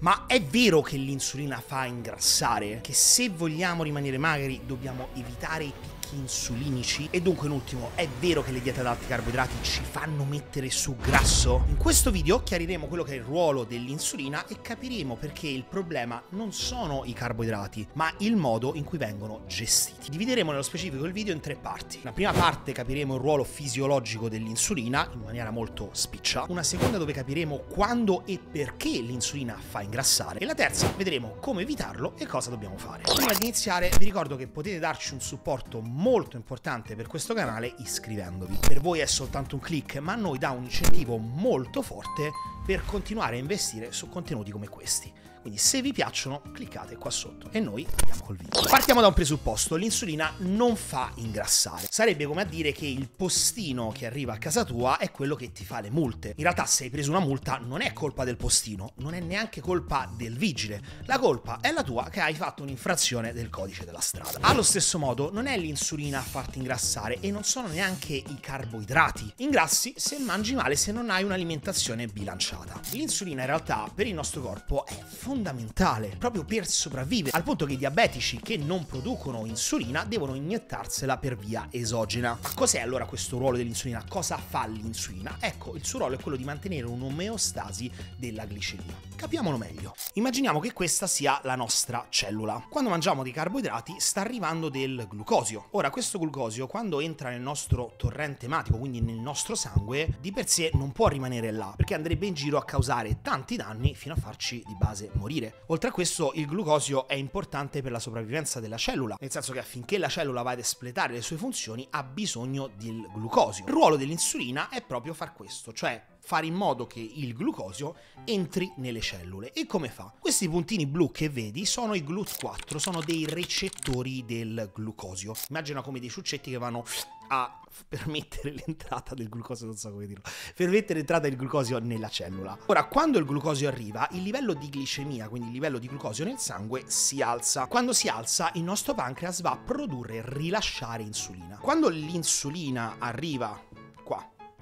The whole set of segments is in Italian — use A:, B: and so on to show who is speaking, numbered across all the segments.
A: Ma è vero che l'insulina fa ingrassare? Che se vogliamo rimanere magri dobbiamo evitare i picchi insulinici? E dunque in ultimo, è vero che le diete ad alti carboidrati ci fanno mettere su grasso? In questo video chiariremo quello che è il ruolo dell'insulina e capiremo perché il problema non sono i carboidrati, ma il modo in cui vengono gestiti. Divideremo nello specifico il video in tre parti. La prima parte capiremo il ruolo fisiologico dell'insulina in maniera molto spiccia, una seconda dove capiremo quando e perché l'insulina fa ingrassare e la terza vedremo come evitarlo e cosa dobbiamo fare. Prima di iniziare vi ricordo che potete darci un supporto molto importante per questo canale iscrivendovi. Per voi è soltanto un click, ma a noi dà un incentivo molto forte per continuare a investire su contenuti come questi. Quindi se vi piacciono cliccate qua sotto e noi andiamo col video. Partiamo da un presupposto, l'insulina non fa ingrassare. Sarebbe come a dire che il postino che arriva a casa tua è quello che ti fa le multe. In realtà se hai preso una multa non è colpa del postino, non è neanche colpa del vigile. La colpa è la tua che hai fatto un'infrazione del codice della strada. Allo stesso modo non è l'insulina a farti ingrassare e non sono neanche i carboidrati. Ingrassi se mangi male, se non hai un'alimentazione bilanciata. L'insulina in realtà per il nostro corpo è fondamentale fondamentale proprio per sopravvivere, al punto che i diabetici che non producono insulina devono iniettarsela per via esogena. Ma cos'è allora questo ruolo dell'insulina? Cosa fa l'insulina? Ecco, il suo ruolo è quello di mantenere un'omeostasi della glicemia. Capiamolo meglio. Immaginiamo che questa sia la nostra cellula. Quando mangiamo dei carboidrati sta arrivando del glucosio. Ora, questo glucosio quando entra nel nostro torrente ematico, quindi nel nostro sangue, di per sé non può rimanere là, perché andrebbe in giro a causare tanti danni fino a farci di base morire. Oltre a questo, il glucosio è importante per la sopravvivenza della cellula, nel senso che affinché la cellula vada a espletare le sue funzioni ha bisogno del glucosio. Il ruolo dell'insulina è proprio far questo, cioè fare in modo che il glucosio entri nelle cellule. E come fa? Questi puntini blu che vedi sono i GLUT4, sono dei recettori del glucosio. Immagina come dei ciuccetti che vanno a permettere l'entrata del glucosio, non so come dirlo, permettere l'entrata del glucosio nella cellula. Ora, quando il glucosio arriva, il livello di glicemia, quindi il livello di glucosio nel sangue, si alza. Quando si alza, il nostro pancreas va a produrre e rilasciare insulina. Quando l'insulina arriva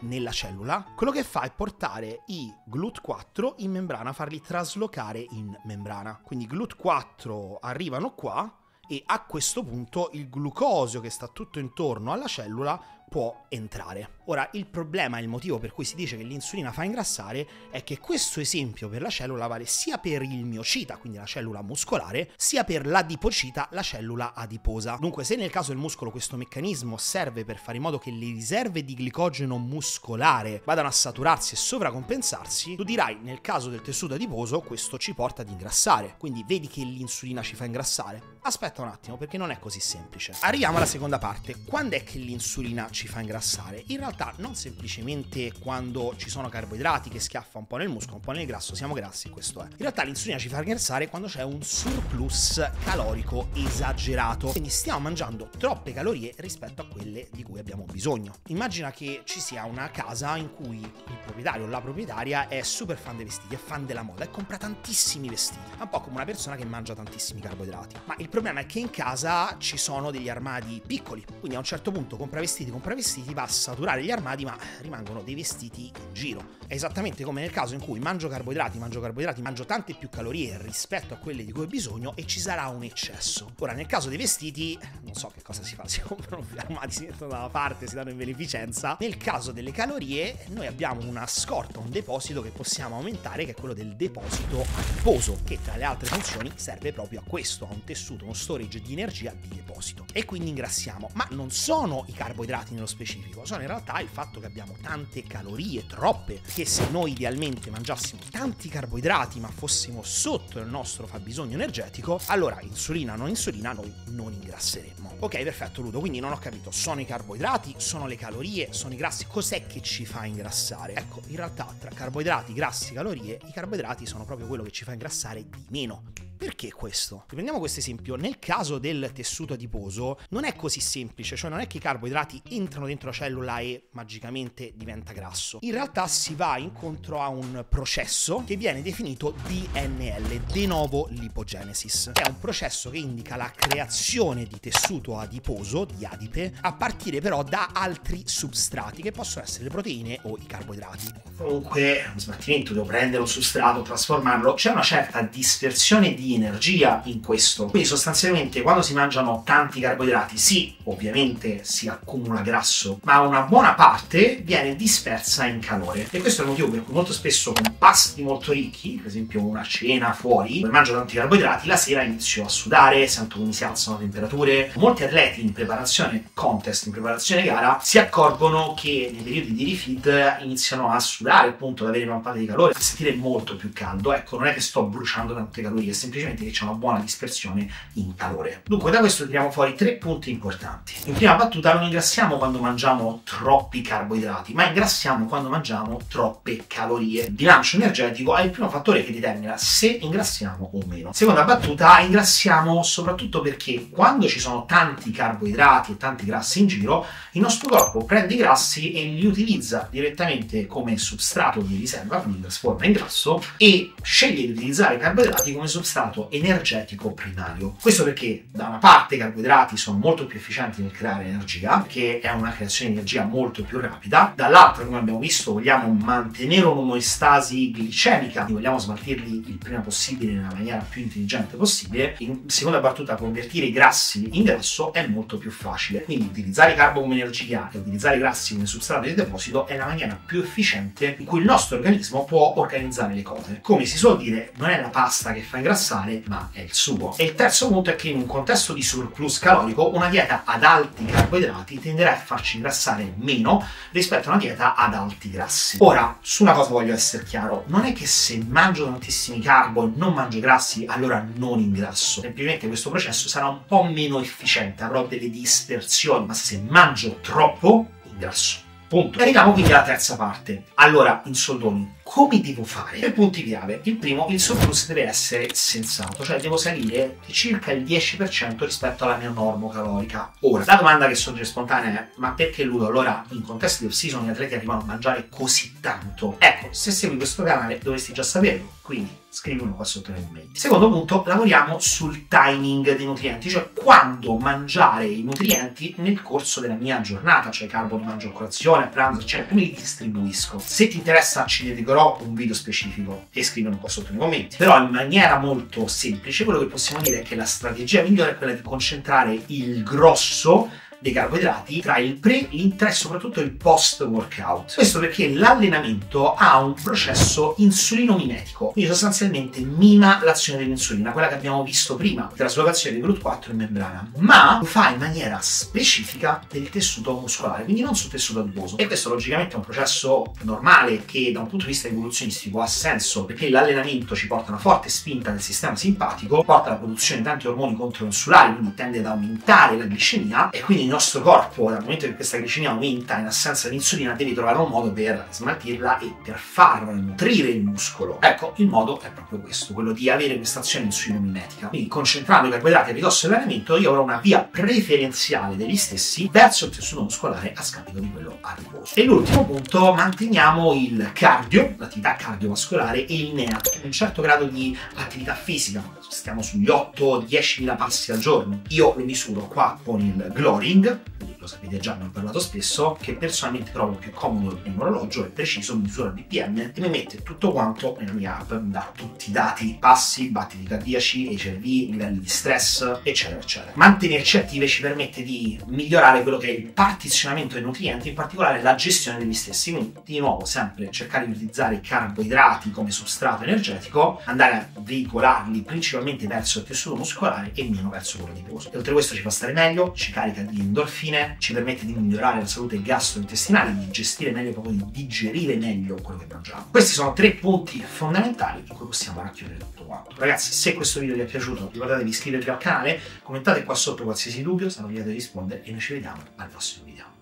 A: nella cellula, quello che fa è portare i GLUT4 in membrana, farli traslocare in membrana. Quindi i GLUT4 arrivano qua e a questo punto il glucosio che sta tutto intorno alla cellula può entrare. Ora, il problema, il motivo per cui si dice che l'insulina fa ingrassare è che questo esempio per la cellula vale sia per il miocita, quindi la cellula muscolare, sia per l'adipocita, la cellula adiposa. Dunque, se nel caso del muscolo questo meccanismo serve per fare in modo che le riserve di glicogeno muscolare vadano a saturarsi e sovracompensarsi, tu dirai nel caso del tessuto adiposo questo ci porta ad ingrassare. Quindi vedi che l'insulina ci fa ingrassare? Aspetta un attimo perché non è così semplice. Arriviamo alla seconda parte. Quando è che l'insulina ci fa ingrassare? In realtà non semplicemente quando ci sono carboidrati che schiaffa un po' nel muscolo, un po' nel grasso, siamo grassi, questo è. In realtà l'insulina ci fa ingrassare quando c'è un surplus calorico esagerato. Quindi stiamo mangiando troppe calorie rispetto a quelle di cui abbiamo bisogno. Immagina che ci sia una casa in cui il proprietario o la proprietaria è super fan dei vestiti, è fan della moda e compra tantissimi vestiti. È un po' come una persona che mangia tantissimi carboidrati. Ma il problema è che in casa ci sono degli armadi piccoli, quindi a un certo punto compra vestiti, compra vestiti, va a saturare gli armadi, ma rimangono dei vestiti in giro. È esattamente come nel caso in cui mangio carboidrati, mangio carboidrati, mangio tante più calorie rispetto a quelle di cui ho bisogno e ci sarà un eccesso. Ora, nel caso dei vestiti, non so che cosa si fa, si comprano più armadi, si mettono da una parte, si danno in beneficenza. Nel caso delle calorie, noi abbiamo una scorta, un deposito che possiamo aumentare, che è quello del deposito adiposo, che tra le altre funzioni serve proprio a questo, a un tessuto, uno storage di energia di deposito. E quindi ingrassiamo. Ma non sono i carboidrati nello specifico, sono in realtà il fatto che abbiamo tante calorie, troppe, che se noi idealmente mangiassimo tanti carboidrati ma fossimo sotto il nostro fabbisogno energetico, allora insulina o non insulina noi non ingrasseremmo. Ok, perfetto Ludo, quindi non ho capito, sono i carboidrati, sono le calorie, sono i grassi, cos'è che ci fa ingrassare? Ecco, in realtà tra carboidrati, grassi, calorie, i carboidrati sono proprio quello che ci fa ingrassare di meno. Perché questo? Riprendiamo questo esempio. Nel caso del tessuto adiposo non è così semplice, cioè non è che i carboidrati entrano dentro la cellula e magicamente diventa grasso. In realtà si va incontro a un processo che viene definito DNL, De Novo Lipogenesis. È un processo che indica la creazione di tessuto adiposo, di adipe, a partire però da altri substrati che possono essere le proteine o i carboidrati. Comunque, un sbattimento, devo prendere un substrato, trasformarlo, c'è una certa dispersione di energia in questo. Quindi sostanzialmente quando si mangiano tanti carboidrati, sì, ovviamente si accumula grasso, ma una buona parte viene dispersa in calore. E questo è il motivo per cui molto spesso con pasti molto ricchi, per esempio una cena fuori, dove mangio tanti carboidrati, la sera inizio a sudare, sento come si alzano le temperature. Molti atleti in preparazione contest, in preparazione gara, si accorgono che nei periodi di refeed iniziano a sudare, appunto, ad avere pampate di calore, a sentire molto più caldo. Ecco, non è che sto bruciando tante calorie, è semplicemente che c'è una buona dispersione in calore. Dunque, da questo tiriamo fuori tre punti importanti. In prima battuta non ingrassiamo quando mangiamo troppi carboidrati, ma ingrassiamo quando mangiamo troppe calorie. Il bilancio energetico è il primo fattore che determina se ingrassiamo o meno. Seconda battuta, ingrassiamo soprattutto perché quando ci sono tanti carboidrati e tanti grassi in giro, il nostro corpo prende i grassi e li utilizza direttamente come substrato di riserva, quindi trasforma in grasso, e sceglie di utilizzare i carboidrati come substrato energetico primario. Questo perché da una parte i carboidrati sono molto più efficienti nel creare energia, che è una creazione di energia molto più rapida, dall'altra, come abbiamo visto, vogliamo mantenere un'omeostasi glicemica, quindi vogliamo smaltirli il prima possibile nella maniera più intelligente possibile. In seconda battuta, convertire i grassi in grasso è molto più facile, quindi utilizzare i carbo come energia e utilizzare i grassi come substrato di deposito è la maniera più efficiente in cui il nostro organismo può organizzare le cose. Come si suol dire, non è la pasta che fa ingrassare, ma è il sugo. E il terzo punto è che in un contesto di surplus calorico, una dieta ad alti carboidrati tenderà a farci ingrassare meno rispetto a una dieta ad alti grassi. Ora, su una cosa voglio essere chiaro, non è che se mangio tantissimi carbo e non mangio grassi, allora non ingrasso. Semplicemente questo processo sarà un po' meno efficiente, avrò delle dispersioni, ma se mangio troppo, ingrasso. Punto. Arriviamo quindi alla terza parte. Allora, in soldoni, come devo fare? Per punti chiave. Il primo, il surplus deve essere sensato, cioè devo salire di circa il 10% rispetto alla mia norma calorica. Ora, la domanda che sorge spontanea è, ma perché lui allora in contesto di off-season gli atleti arrivano a mangiare così tanto? Ecco, se segui questo canale dovresti già saperlo, quindi scrivilo qua sotto nei commenti. Secondo punto, lavoriamo sul timing dei nutrienti, cioè quando mangiare i nutrienti nel corso della mia giornata, cioè carbo mangio colazione, pranzo, eccetera, come li distribuisco. Se ti interessa ci dedicherò un video specifico e scrivilo qua sotto nei commenti. Però in maniera molto semplice quello che possiamo dire è che la strategia migliore è quella di concentrare il grosso dei carboidrati tra il pre, l'intra e soprattutto il post workout. Questo perché l'allenamento ha un processo insulino-mimetico, quindi sostanzialmente mima l'azione dell'insulina, quella che abbiamo visto prima, traslocazione di GLUT4 in membrana, ma lo fa in maniera specifica del tessuto muscolare, quindi non sul tessuto adiposo. E questo logicamente è un processo normale che da un punto di vista evoluzionistico ha senso perché l'allenamento ci porta una forte spinta del sistema simpatico, porta alla produzione di tanti ormoni controinsulari, quindi tende ad aumentare la glicemia e quindi il nostro corpo, dal momento che questa glicemia aumenta in assenza di insulina, deve trovare un modo per smaltirla e per far nutrire il muscolo. Ecco, il modo è proprio questo, quello di avere questa azione insulino-mimetica. Quindi concentrando i carboidrati a ridosso dell'allenamento, io avrò una via preferenziale degli stessi verso il tessuto muscolare a scapito di quello a riposo. E l'ultimo punto, manteniamo il cardio, l'attività cardiovascolare e il NEAT, un certo grado di attività fisica. Stiamo sugli 8-10 mila passi al giorno. Io lo misuro qua con il Glory Coringa lo sapete già, ne ho parlato spesso, che personalmente trovo più comodo un orologio, è preciso, misura BPM e mi mette tutto quanto nella mia app, mi dà tutti i dati, passi, battiti cardiaci, HRV, livelli di stress, eccetera, eccetera. Mantenerci attive ci permette di migliorare quello che è il partizionamento dei nutrienti, in particolare la gestione degli stessi. Quindi, di nuovo, sempre cercare di utilizzare i carboidrati come substrato energetico, andare a veicolarli principalmente verso il tessuto muscolare e meno verso quello adiposo. E oltre a questo ci fa stare meglio, ci carica di endorfine, ci permette di migliorare la salute gastrointestinale, di gestire meglio, proprio di digerire meglio quello che mangiamo. Questi sono tre punti fondamentali in cui possiamo racchiudere tutto quanto. Ragazzi, se questo video vi è piaciuto, ricordatevi di iscrivervi al canale, commentate qua sotto qualsiasi dubbio, sarò lieto di rispondere e noi ci vediamo al prossimo video.